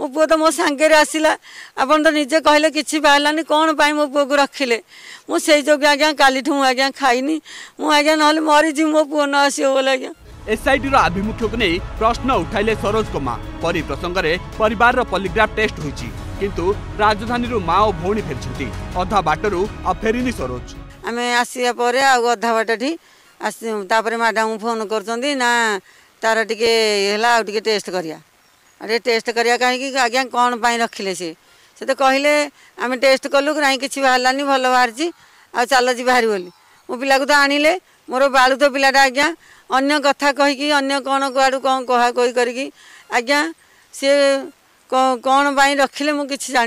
मो पो तो म साङ्गले आसला आन् त निजे कहले कि कहीँ मो पो कुरा रकले जग्ग आज्ञा कालिठु आज खाइन म आज्ञा नरिचि मुख नआसै एसआइटी आइ प्रश्न उठाले सरोजको मासङ्गले पलिग्राफ टेस्ट राजधानी राजधानीहरू मा भणी फेरि अधा बाटो आम आस अधा बाटी त्याडा फोन गर् तर टिक टेस्ट करिया अरे टेस्ट गरेको काहीँक आज्ञा कि से सो कहिले आमे टेस्ट कलु क्राइकानी भल बाहिरली म पिको त मोर म बा पिटा आज्ञा अन्य कथा अन्य कडु कहाँ आज्ञा सि कन रे म जा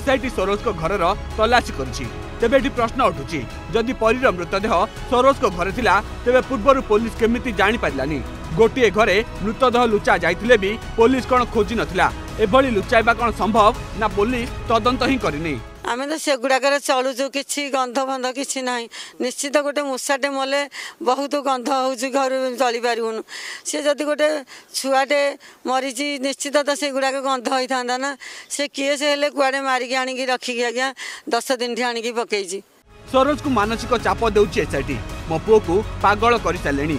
एसआइटी सरोजको घर र तलासी गरु तपाईँ प्रश्न उठु जिम् परीर मृतदेह सरोजको घर थाहा तपाईँ पूर्व पुलिस केमिति जाने ଗୋଟିଏ ଘରେ ମୃତଦେହ ଲୁଚା ଯାଇଥିଲେ ବି ପୋଲିସ କ'ଣ ଖୋଜି ନଥିଲା ଏଭଳି ଲୁଚାଇବା କ'ଣ ସମ୍ଭବ ନା ପୋଲିସ ତଦନ୍ତ ହିଁ କରିନି ଆମେ ତ ସେଗୁଡ଼ାକରେ ଚଳୁଛୁ କିଛି ଗନ୍ଧ ଫନ୍ଧ କିଛି ନାହିଁ ନିଶ୍ଚିତ ଗୋଟେ ମୂଷାଟେ ମଲେ ବହୁତ ଗନ୍ଧ ହେଉଛି ଘରୁ ଚଳିପାରିବୁନୁ ସେ ଯଦି ଗୋଟେ ଛୁଆଟେ ମରିଛି ନିଶ୍ଚିତ ତ ସେଗୁଡ଼ାକ ଗନ୍ଧ ହୋଇଥାନ୍ତା ନା ସେ କିଏ ସେ ହେଲେ କୁଆଡ଼େ ମାରିକି ଆଣିକି ରଖିକି ଆଜ୍ଞା ଦଶ ଦିନଠି ଆଣିକି ପକେଇଛି ସରୋଜକୁ ମାନସିକ ଚାପ ଦେଉଛି ଏସ୍ଆଇଟି ମୋ ପୁଅକୁ ପାଗଳ କରିସାରିଲେଣି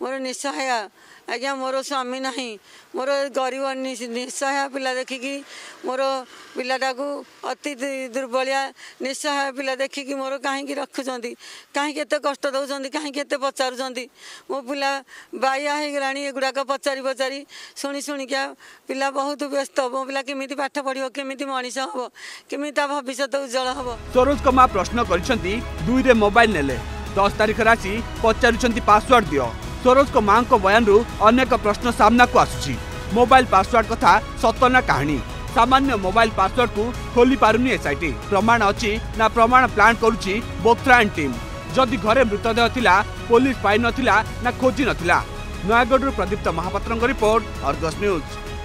ମୋର ନିଃସହାୟ ଆଜ୍ଞା ମୋର ସ୍ୱାମୀ ନାହିଁ ମୋର ଗରିବ ନିଃସହାୟ ପିଲା ଦେଖିକି ମୋର ପିଲାଟାକୁ ଅତି ଦୁର୍ବଳିଆ ନିଃସହାୟ ପିଲା ଦେଖିକି ମୋର କାହିଁକି ରଖୁଛନ୍ତି କାହିଁକି ଏତେ କଷ୍ଟ ଦେଉଛନ୍ତି କାହିଁକି ଏତେ ପଚାରୁଛନ୍ତି ମୋ ପିଲା ବାଇଆ ହେଇଗଲାଣି ଏଗୁଡ଼ାକ ପଚାରି ପଚାରି ଶୁଣି ଶୁଣିକା ପିଲା ବହୁତ ବ୍ୟସ୍ତ ମୋ ପିଲା କେମିତି ପାଠ ପଢ଼ିବ କେମିତି ମଣିଷ ହେବ କେମିତି ତା ଭବିଷ୍ୟତ ଉଜ୍ଜଳ ହେବ ସରୋଜ କମା ପ୍ରଶ୍ନ କରିଛନ୍ତି ଦୁଇରେ ମୋବାଇଲ ନେଲେ ଦଶ ତାରିଖ ରାଶି ପଚାରୁଛନ୍ତି ପାସୱାର୍ଡ ଦିଅ बयान रु अनेक प्रश्न सामना को आसुची मोबाइल पासवर्ड कथा सतना कहानी सामान्य मोबाइल पासवर्ड को खोली पारुनी एसआईटी प्रमाण ना प्रमाण प्लान्ट टीम जदि घरे मृतदेह पुलिस ना खोजि नथिला नयगढु प्रदीप्त महापत्रको रिपोर्ट अर्गस न्यूज